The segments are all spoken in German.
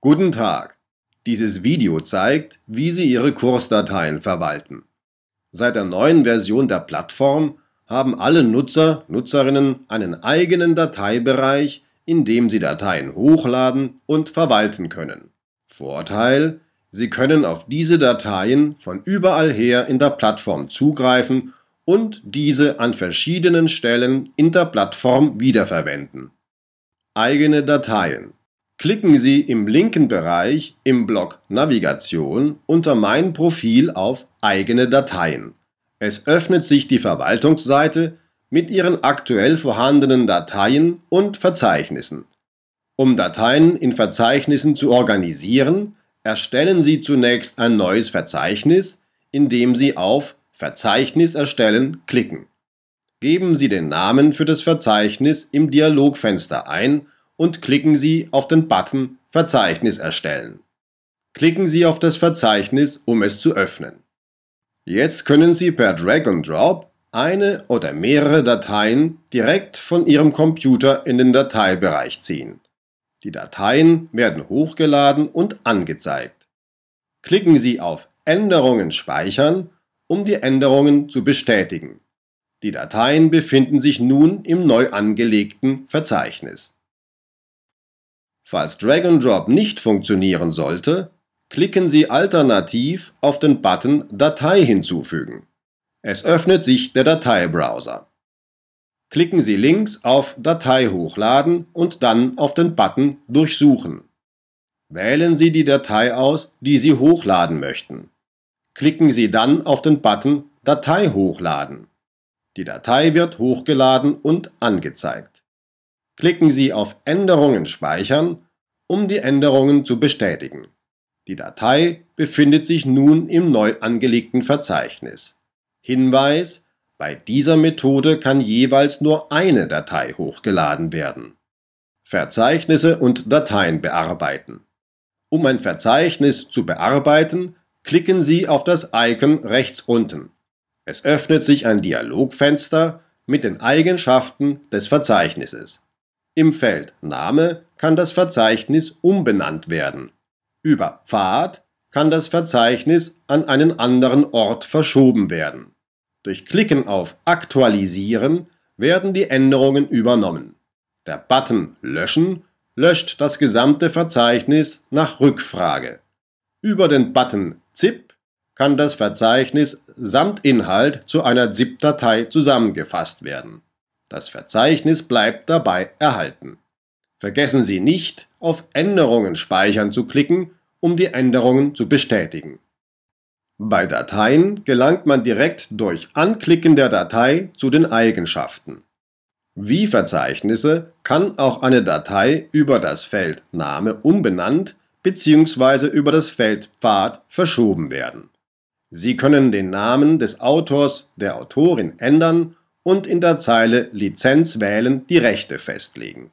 Guten Tag! Dieses Video zeigt, wie Sie Ihre Kursdateien verwalten. Seit der neuen Version der Plattform haben alle Nutzer, Nutzerinnen einen eigenen Dateibereich, in dem sie Dateien hochladen und verwalten können. Vorteil: Sie können auf diese Dateien von überall her in der Plattform zugreifen und diese an verschiedenen Stellen in der Plattform wiederverwenden. Eigene Dateien Klicken Sie im linken Bereich im Block Navigation unter Mein Profil auf Eigene Dateien. Es öffnet sich die Verwaltungsseite mit Ihren aktuell vorhandenen Dateien und Verzeichnissen. Um Dateien in Verzeichnissen zu organisieren, erstellen Sie zunächst ein neues Verzeichnis, indem Sie auf Verzeichnis erstellen klicken. Geben Sie den Namen für das Verzeichnis im Dialogfenster ein und klicken Sie auf den Button Verzeichnis erstellen. Klicken Sie auf das Verzeichnis, um es zu öffnen. Jetzt können Sie per Drag and Drop eine oder mehrere Dateien direkt von Ihrem Computer in den Dateibereich ziehen. Die Dateien werden hochgeladen und angezeigt. Klicken Sie auf Änderungen speichern, um die Änderungen zu bestätigen. Die Dateien befinden sich nun im neu angelegten Verzeichnis. Falls Drag and Drop nicht funktionieren sollte, klicken Sie alternativ auf den Button Datei hinzufügen. Es öffnet sich der Dateibrowser. Klicken Sie links auf Datei hochladen und dann auf den Button Durchsuchen. Wählen Sie die Datei aus, die Sie hochladen möchten. Klicken Sie dann auf den Button Datei hochladen. Die Datei wird hochgeladen und angezeigt. Klicken Sie auf Änderungen speichern, um die Änderungen zu bestätigen. Die Datei befindet sich nun im neu angelegten Verzeichnis. Hinweis: Bei dieser Methode kann jeweils nur eine Datei hochgeladen werden. Verzeichnisse und Dateien bearbeiten. Um ein Verzeichnis zu bearbeiten, klicken Sie auf das Icon rechts unten. Es öffnet sich ein Dialogfenster mit den Eigenschaften des Verzeichnisses. Im Feld Name kann das Verzeichnis umbenannt werden. Über Pfad kann das Verzeichnis an einen anderen Ort verschoben werden. Durch Klicken auf Aktualisieren werden die Änderungen übernommen. Der Button Löschen löscht das gesamte Verzeichnis nach Rückfrage. Über den Button ZIP kann das Verzeichnis samt Inhalt zu einer ZIP-Datei zusammengefasst werden. Das Verzeichnis bleibt dabei erhalten. Vergessen Sie nicht, auf Änderungen speichern zu klicken, um die Änderungen zu bestätigen. Bei Dateien gelangt man direkt durch Anklicken der Datei zu den Eigenschaften. Wie Verzeichnisse kann auch eine Datei über das Feld Name umbenannt bzw. über das Feld Pfad verschoben werden. Sie können den Namen des Autors, der Autorin ändern und in der Zeile Lizenz wählen die Rechte festlegen.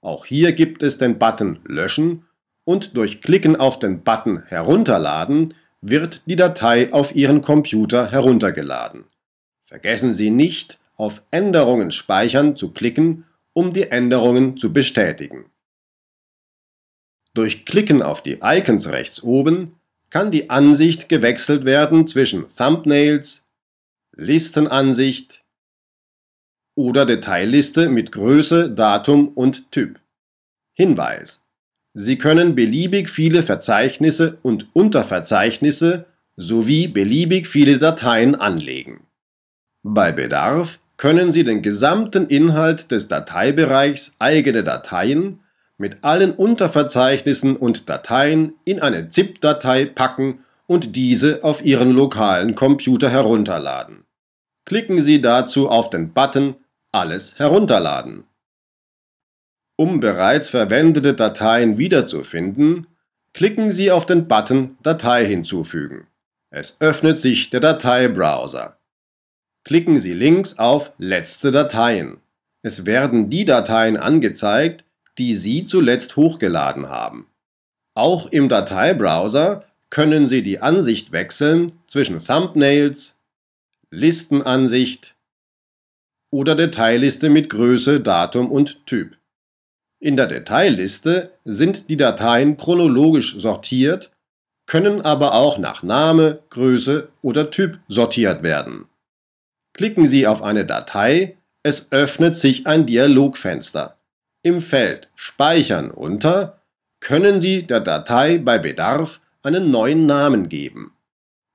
Auch hier gibt es den Button Löschen und durch Klicken auf den Button Herunterladen wird die Datei auf Ihren Computer heruntergeladen. Vergessen Sie nicht, auf Änderungen speichern zu klicken, um die Änderungen zu bestätigen. Durch Klicken auf die Icons rechts oben kann die Ansicht gewechselt werden zwischen Thumbnails, Listenansicht, oder Detailliste mit Größe, Datum und Typ. Hinweis: Sie können beliebig viele Verzeichnisse und Unterverzeichnisse sowie beliebig viele Dateien anlegen. Bei Bedarf können Sie den gesamten Inhalt des Dateibereichs eigene Dateien mit allen Unterverzeichnissen und Dateien in eine ZIP-Datei packen und diese auf Ihren lokalen Computer herunterladen. Klicken Sie dazu auf den Button alles herunterladen. Um bereits verwendete Dateien wiederzufinden, klicken Sie auf den Button Datei hinzufügen. Es öffnet sich der Dateibrowser. Klicken Sie links auf Letzte Dateien. Es werden die Dateien angezeigt, die Sie zuletzt hochgeladen haben. Auch im Dateibrowser können Sie die Ansicht wechseln zwischen Thumbnails, Listenansicht, oder Detailliste mit Größe, Datum und Typ. In der Detailliste sind die Dateien chronologisch sortiert, können aber auch nach Name, Größe oder Typ sortiert werden. Klicken Sie auf eine Datei, es öffnet sich ein Dialogfenster. Im Feld Speichern unter können Sie der Datei bei Bedarf einen neuen Namen geben.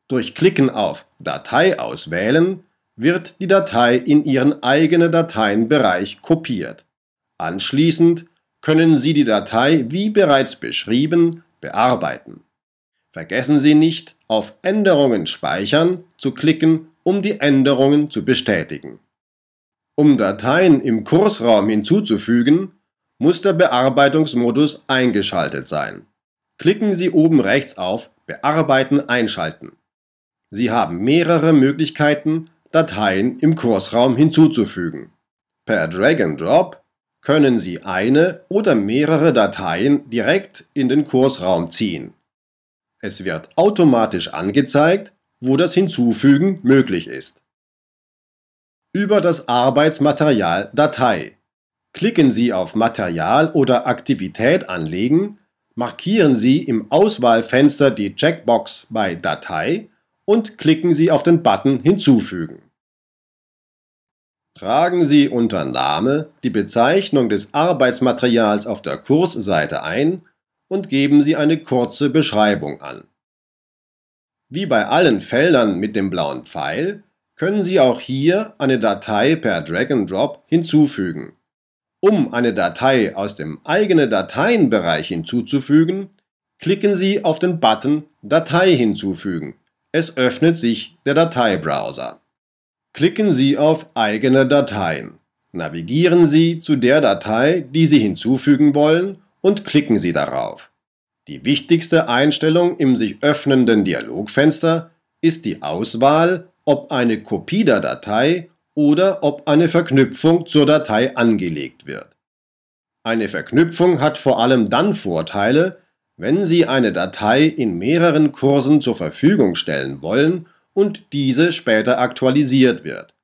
Durch Klicken auf Datei auswählen wird die Datei in Ihren eigenen Dateienbereich kopiert. Anschließend können Sie die Datei wie bereits beschrieben bearbeiten. Vergessen Sie nicht, auf Änderungen speichern zu klicken, um die Änderungen zu bestätigen. Um Dateien im Kursraum hinzuzufügen, muss der Bearbeitungsmodus eingeschaltet sein. Klicken Sie oben rechts auf Bearbeiten einschalten. Sie haben mehrere Möglichkeiten, Dateien im Kursraum hinzuzufügen. Per Drag and Drop können Sie eine oder mehrere Dateien direkt in den Kursraum ziehen. Es wird automatisch angezeigt, wo das Hinzufügen möglich ist. Über das Arbeitsmaterial Datei. Klicken Sie auf Material oder Aktivität anlegen, markieren Sie im Auswahlfenster die Checkbox bei Datei und klicken Sie auf den Button Hinzufügen. Tragen Sie unter Name die Bezeichnung des Arbeitsmaterials auf der Kursseite ein und geben Sie eine kurze Beschreibung an. Wie bei allen Feldern mit dem blauen Pfeil können Sie auch hier eine Datei per Drag and Drop hinzufügen. Um eine Datei aus dem eigenen Dateienbereich hinzuzufügen, klicken Sie auf den Button Datei hinzufügen es öffnet sich der Dateibrowser. Klicken Sie auf Eigene Dateien. Navigieren Sie zu der Datei, die Sie hinzufügen wollen und klicken Sie darauf. Die wichtigste Einstellung im sich öffnenden Dialogfenster ist die Auswahl, ob eine Kopie der Datei oder ob eine Verknüpfung zur Datei angelegt wird. Eine Verknüpfung hat vor allem dann Vorteile, wenn Sie eine Datei in mehreren Kursen zur Verfügung stellen wollen und diese später aktualisiert wird.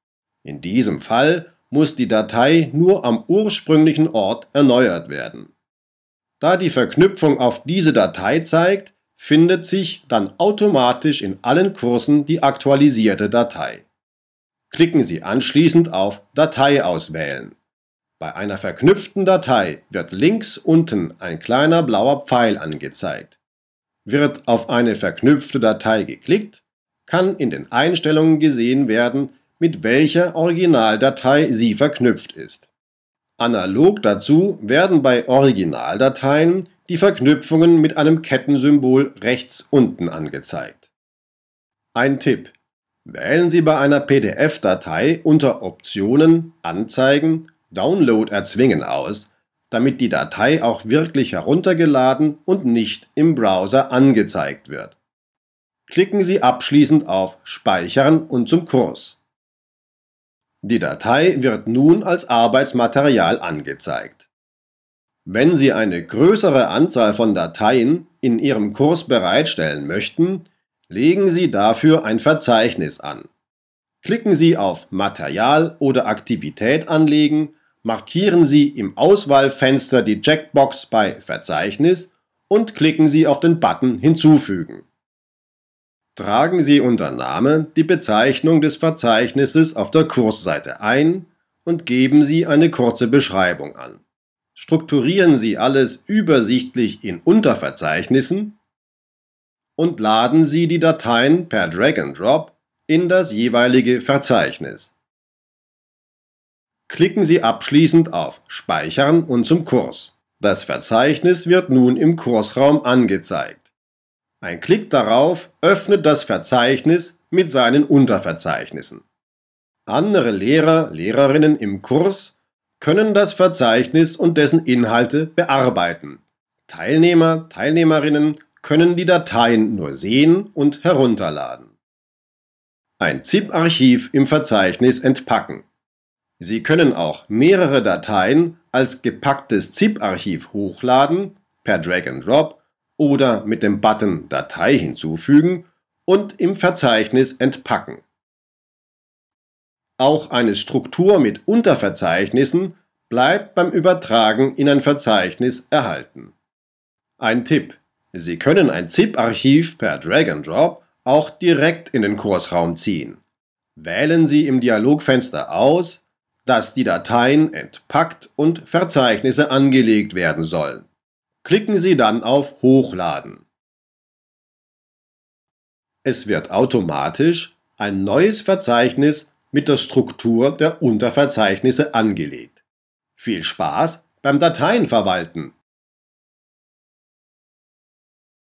In diesem Fall muss die Datei nur am ursprünglichen Ort erneuert werden. Da die Verknüpfung auf diese Datei zeigt, findet sich dann automatisch in allen Kursen die aktualisierte Datei. Klicken Sie anschließend auf Datei auswählen. Bei einer verknüpften Datei wird links unten ein kleiner blauer Pfeil angezeigt. Wird auf eine verknüpfte Datei geklickt, kann in den Einstellungen gesehen werden, mit welcher Originaldatei sie verknüpft ist. Analog dazu werden bei Originaldateien die Verknüpfungen mit einem Kettensymbol rechts unten angezeigt. Ein Tipp. Wählen Sie bei einer PDF-Datei unter Optionen Anzeigen Download erzwingen aus, damit die Datei auch wirklich heruntergeladen und nicht im Browser angezeigt wird. Klicken Sie abschließend auf Speichern und zum Kurs. Die Datei wird nun als Arbeitsmaterial angezeigt. Wenn Sie eine größere Anzahl von Dateien in Ihrem Kurs bereitstellen möchten, legen Sie dafür ein Verzeichnis an. Klicken Sie auf Material oder Aktivität anlegen markieren Sie im Auswahlfenster die Checkbox bei Verzeichnis und klicken Sie auf den Button Hinzufügen. Tragen Sie unter Name die Bezeichnung des Verzeichnisses auf der Kursseite ein und geben Sie eine kurze Beschreibung an. Strukturieren Sie alles übersichtlich in Unterverzeichnissen und laden Sie die Dateien per Drag and Drop in das jeweilige Verzeichnis. Klicken Sie abschließend auf Speichern und zum Kurs. Das Verzeichnis wird nun im Kursraum angezeigt. Ein Klick darauf öffnet das Verzeichnis mit seinen Unterverzeichnissen. Andere Lehrer, Lehrerinnen im Kurs können das Verzeichnis und dessen Inhalte bearbeiten. Teilnehmer, Teilnehmerinnen können die Dateien nur sehen und herunterladen. Ein ZIP-Archiv im Verzeichnis entpacken. Sie können auch mehrere Dateien als gepacktes ZIP-Archiv hochladen, per Drag and Drop oder mit dem Button Datei hinzufügen und im Verzeichnis entpacken. Auch eine Struktur mit Unterverzeichnissen bleibt beim Übertragen in ein Verzeichnis erhalten. Ein Tipp. Sie können ein ZIP-Archiv per Drag-and-Drop auch direkt in den Kursraum ziehen. Wählen Sie im Dialogfenster aus, dass die Dateien entpackt und Verzeichnisse angelegt werden sollen. Klicken Sie dann auf Hochladen. Es wird automatisch ein neues Verzeichnis mit der Struktur der Unterverzeichnisse angelegt. Viel Spaß beim Dateien verwalten!